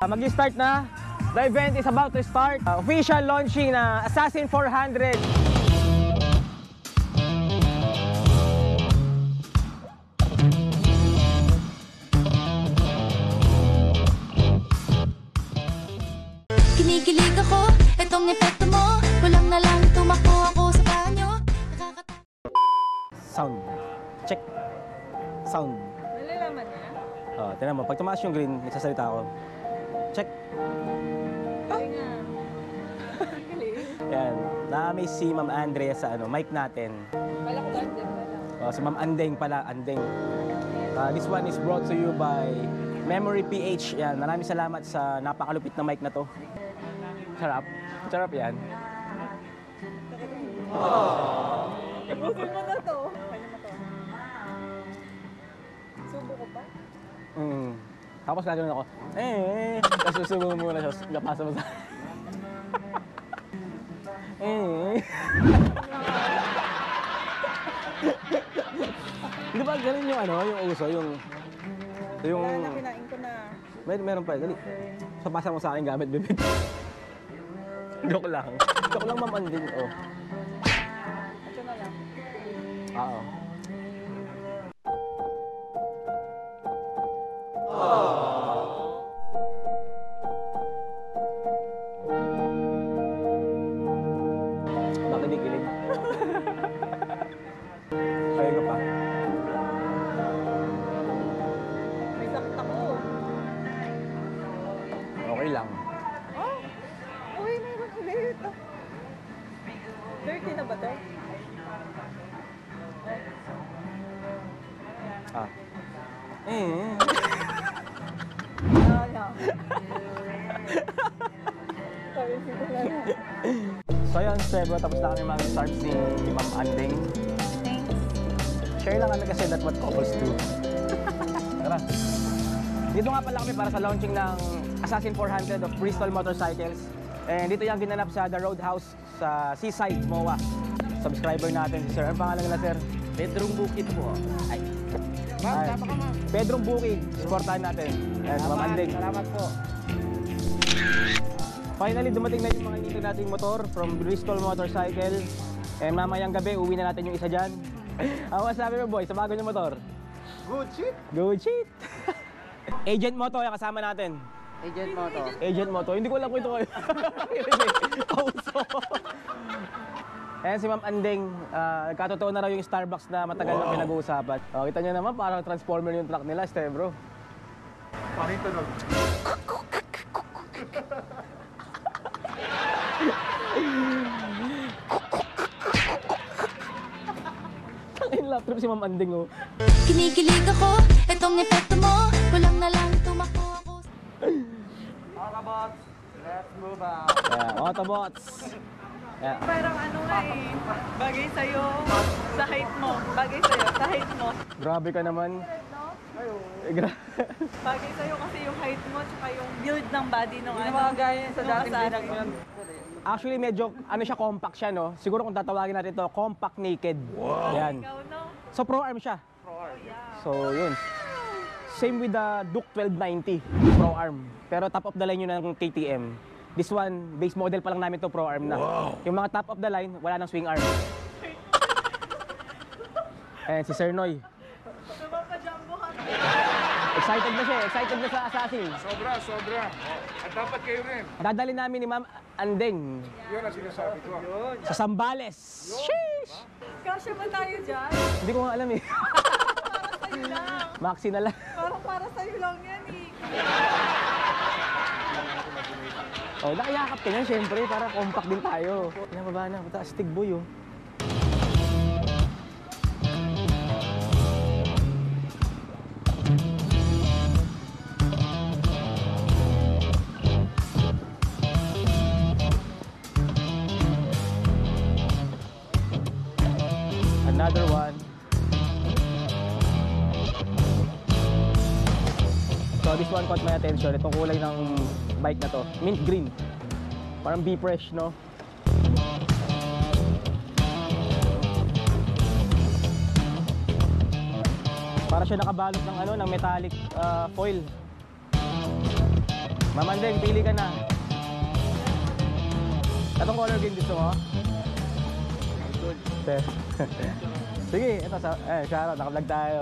Uh, Mag-start na. The event is about to start. Uh, official launching na Assassin 400. Kinikilig ako, itong epekto mo Kulang na lang tumakbo ako sa banyo Nakakata- Sound. Check. Sound. Nalalaman niya? Oh, tingnan mo, pag tumaas yung green, nagsasalita ako. Check. Galing. Yan. Na-amaze si Ma'am Andrea sa ano, mic natin. Kala ko din pala. Oh, si Ma'am Andeng pala, Andeng. Uh, this one is brought to you by Memory PH. Yan, maraming salamat sa napakalupit na mic na to. Sarap. Sarap yan. Ibusin Tapos gagawin ako, eh, tapos susubo mo muna siya, napasa mo sa eh. Di ba ganun yung ano, yung uso, yung, yung, Wala na, kinain ko na. may, meron pa, dali. So, pasa mo sa akin gamit, bibit. Joke lang. Joke lang, ma'am, andin, oh. Ito na lang. Oo. Lang. Oh! Uy, meron ulit. Dirty na ba to? Ah. Eh. Sabi si Kulay. So yun, Sebo, tapos na kami mga stars ni Ma'am Anding. Thanks. Share lang kami kasi that's what couples do. Tara. Dito nga pala kami para sa launching ng Assassin 400 of Bristol Motorcycles. And dito yung ginanap sa The Roadhouse sa Seaside, MOA. Subscriber natin si Sir. Ang pangalan nila, Sir? Pedrong Bukid po. Ay. Ma'am, tama ka, ma'am. Pedrong Bukid. Supportahan natin. Ayan, Ma'am. Salamat po. Finally, dumating na yung mga hinintay nating motor from Bristol Motorcycle. And mamayang gabi, uwi na natin yung isa dyan. Ang masabi mo, boy, sa bago niyong motor? Good shit. Good shit! Agent Moto, yung kasama natin. Agent mo to. Agent Moto. Hindi ko alam kung ito kayo. Pauso. Ayan si Ma'am Andeng, uh, nagkatotoo na raw yung Starbucks na matagal na pinag-uusapan. Oh, kita niyo naman, parang transformer yung truck nila, ste bro. Paano yung tunog? Ang laptop si Ma'am Andeng, oh. Kinikilig ako, itong epekto mo Kulang na lang tumakbo ako Autobots, let's move out. Yeah, Autobots. Yeah. Parang ano nga eh. Bagay sa'yo. Sa height mo. Bagay sa'yo. Sa height mo. Grabe ka naman. Bagay sa'yo kasi yung height mo tsaka yung build ng body nung ano. mga gaya sa dating kasari bilang mo. yun. Actually, medyo, ano siya, compact siya, no? Siguro kung tatawagin natin to compact naked. Yan. Ikaw no? So, pro arm siya. So, yun. Same with the Duke 1290 Pro Arm. Pero top of the line yun ng KTM. This one, base model pa lang namin to Pro Arm na. Yung mga top of the line, wala nang swing arm. Ayan, si Sir Noy. Excited na siya, eh. excited na sa Assassin. Sobra, sobra. At dapat kayo rin. Dadali namin ni Ma'am Andeng Yun ang sinasabi ko. sa Sambales. Sheesh! Kasya ba tayo dyan? Hindi ko nga alam eh. Para sa'yo lang. Maxi na lang. Sa'yo lang yan eh. Oh, nakayakap ka niyan, syempre, para compact din tayo. Yan, baba na, puta, astig boy, oh. Caught my attention. Itong kulay ng bike na to. Mint green. Parang be fresh, no? Para siya nakabalot ng ano, ng metallic uh, foil. Mamandeng, pili ka na. Anong color game gusto mo? Sige, ito sa eh, shoutout, naka-vlog tayo.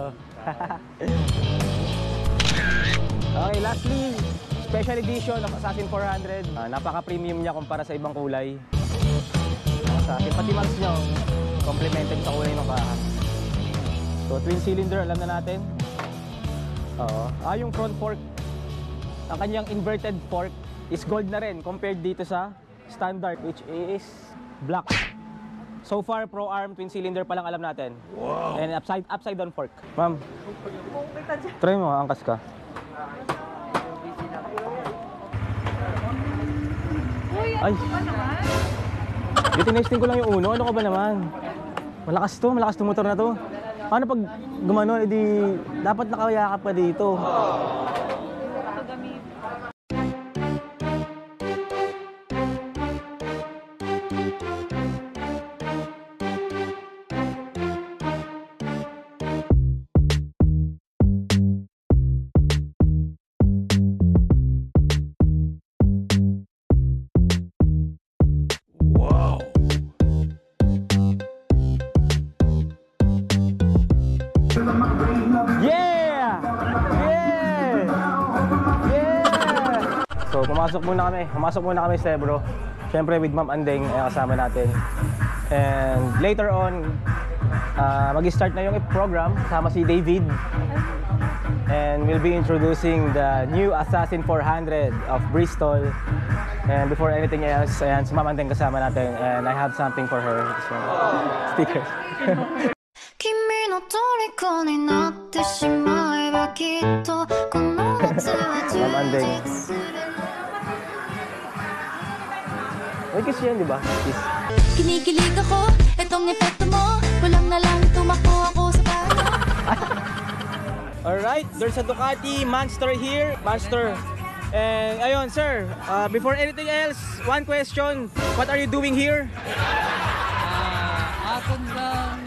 okay, lastly, special edition of Assassin 400. Ah, napaka-premium niya kumpara sa ibang kulay. Assassin, pati mags niya, oh, complemented sa kulay ng kaha. So, twin cylinder, alam na natin. Oo. Ah, yung front fork, ang kanyang inverted fork is gold na rin compared dito sa standard which is black. So far, Pro Arm twin cylinder pa lang alam natin. Wow. And upside upside down fork. Ma'am, try mo, angkas ka. Ay. ano naman? Yung tinesting ko lang yung uno, ano ka ba naman? Malakas to, malakas to motor na to. Paano pag gumano, edi dapat nakayakap ka dito. pumasok muna kami. Pumasok muna kami sa Ebro. Siyempre with Ma'am Andeng eh, kasama natin. And later on, ah, mag-start na yung program kasama si David. And we'll be introducing the new Assassin 400 of Bristol. And before anything else, ayan, si Ma'am Andeng kasama natin. And I have something for her. This one. Stickers. 君の虜になってしまえばきっとこの夏は充実 May kiss yan, di ba? Kiss. Kinikilig ako, itong epekto mo Kulang na lang tumakbo ako sa banyo Alright, there's a Ducati Monster here. Monster. And ayun, sir, uh, before anything else, one question. What are you doing here? atin ng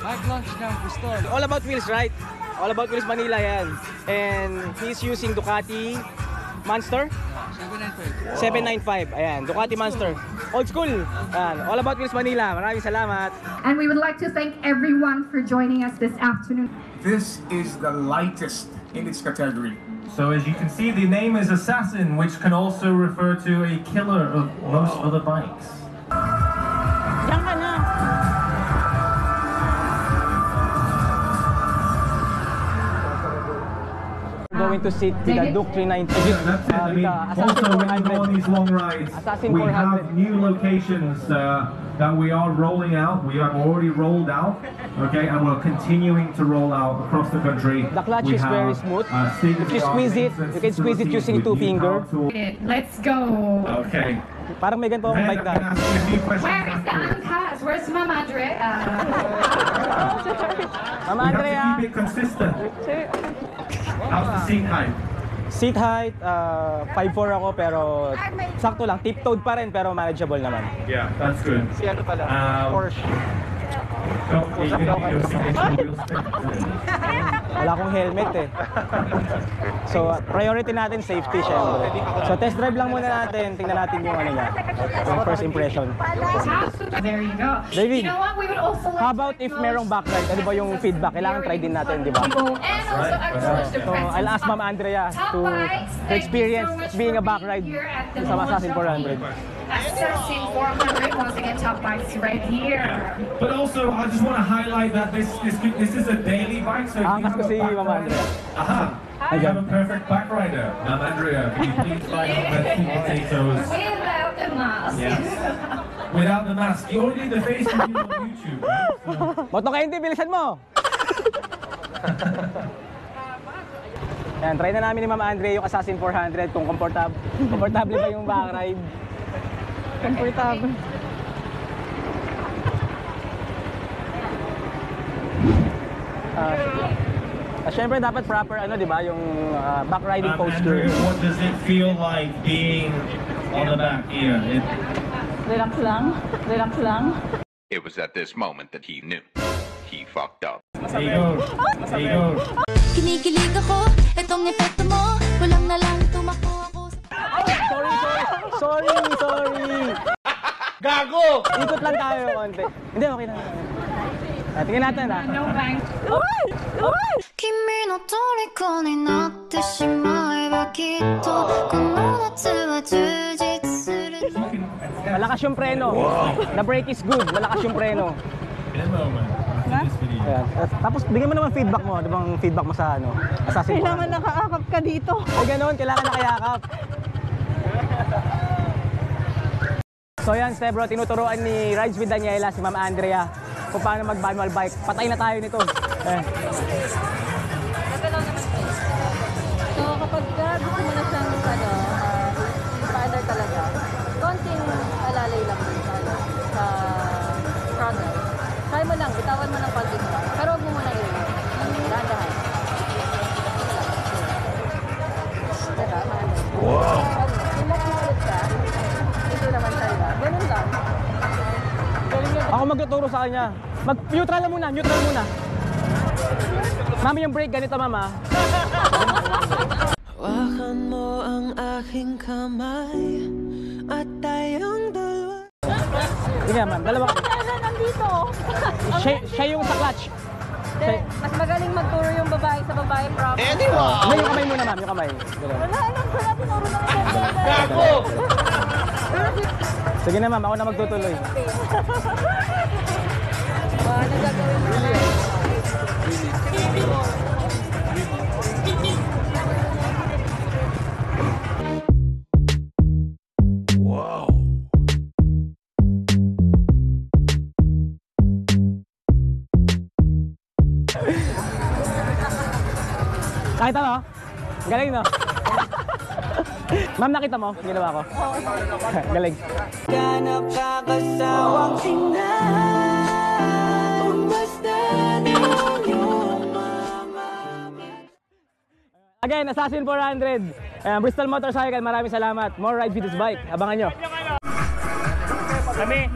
mag-launch ng Bristol. All about wheels, right? All about wheels Manila yan. And he's using Ducati Monster 795. 795. Ayan, Ducati Monster. Old school. Ayan, all about wheels Manila. Maraming salamat. And we would like to thank everyone for joining us this afternoon. This is the lightest in its category. So as you can see, the name is Assassin, which can also refer to a killer of most other bikes. Going to sit with the Duke 390. Yeah, that's it. uh, I mean, also when you go on these long rides, Assassin we have new locations uh, that we are rolling out. We have already rolled out, okay, and we're continuing to roll out across the country. The clutch We is very smooth. uh, If you squeeze it, you can squeeze it using two fingers. finger. Let's go. Okay. Parang may ganito akong bike I'm na. gonna ask you a few questions Where is the afterwards. uncas? Where's Mama Andre? Uh, Mama We Andrea, have to keep it consistent. How's the seat height? seat height, uh, 5'4 ako pero sakto lang. Tiptoed pa rin pero manageable naman. Yeah, that's good. Si ano pala? Um, Porsche. Don't you can Wala akong helmet eh. So, priority natin safety syempre. So, test drive lang muna natin. Tingnan natin yung ano niya. Yung first impression. there you go. David, You know what? We would also like How about if merong backride? Ano ba yung feedback? Kailangan try din natin, di ba? So, I'll ask Ma'am Andrea to experience being a backride sa Assassin 400. Assassin 400 once again top bikes right here. But also, I just want to highlight that this this this is a daily bike, so if you Angkas have a back rider, Andrea. aha, you have a perfect back rider. Ma'am Andrea, can you please out the potatoes? Without the mask. Yes. Without the mask, you only need the face review on YouTube, right? So, Moto Candy, bilisan mo! Yan, try na namin ni Ma'am Andre yung Assassin 400 kung comfortable, comfortable ba yung backride. Comfortable. Ah, uh, syempre dapat proper ano 'di ba yung ah, backriding Ma'am posture. Andrea, what does it feel like being on the back here? It, Relax lang. Relax lang. It was at this moment that he knew. He fucked up. there you go. There you go. Kinikilig ako, itong epekto mo Kulang na lang tumakbo ako sa Gago! Ikot lang tayo konti. Hindi, okay na. Ah, tingnan natin ah. 君の虜になってしまえばきっとこの夏は充実する Malakas yung preno. The brake is good. Malakas yung preno. Ayan. Tapos bigyan mo naman feedback mo. Ano bang feedback mo sa ano? Assassin Kailangan nakaakap ka dito. Ay ganun, kailangan nakayakap. So yan, Stebro, tinuturuan ni Rides with Daniela, si Ma'am Andrea, kung paano mag-manual bike. Patay na tayo nito. Eh. Magtuturo sa kanya. Mag-neutral na muna, neutral muna. Mami, yung brake, ganito mama. Hawakan mo ang aking kamay At tayong dalawa Sige ma'am, dalawa. Nandito. Siya, siya yung sa clutch. Hindi, mas magaling magturo yung babae sa babae, promise. Eh, di ba? Hindi, yung kamay muna ma'am, yung kamay. Ganun. Wala, alam ko na, tinuro na kita. Gago! Sige na ma'am, ako na magtutuloy. Ah, ano? Galing no? ma'am, nakita mo? Ginawa ko. Galing. Ka nakakasawang ina Again, Assassin 400. Ayan, Bristol Motorcycle, maraming salamat. More rides with this bike. Abangan nyo. Kami.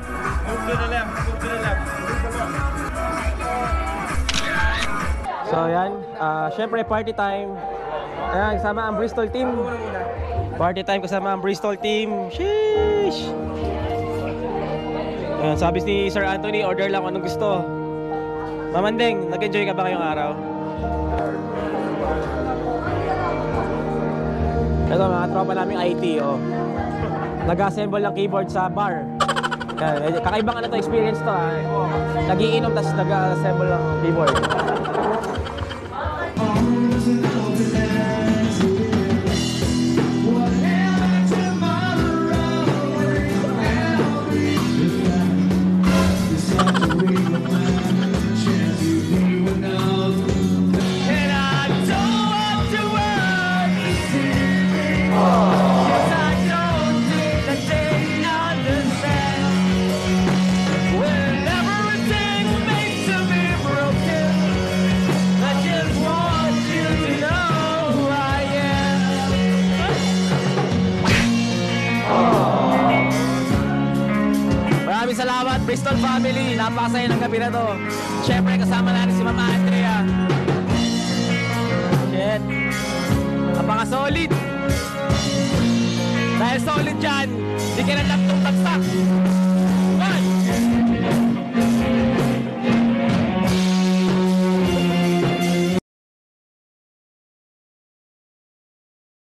So yan, ah syempre party time. Ayan, kasama ang Bristol team. Party time kasama ang Bristol team. Sheesh! Ayan, sabi ni Sir Anthony, order lang anong gusto. Mamandeng, nag-enjoy ka ba ngayong araw? Ito mga tropa naming IT, oh. Nag-assemble ng keyboard sa bar. Eh, Kakaibang ano to experience to ha. Nagiinom tapos nag-assemble ng keyboard. Salamat, Bristol family. Napakasaya ng gabi na to. Siyempre, kasama natin si Mama Andrea. Shit. Napaka-solid. Dahil solid dyan, di ka na nagtong bagsak.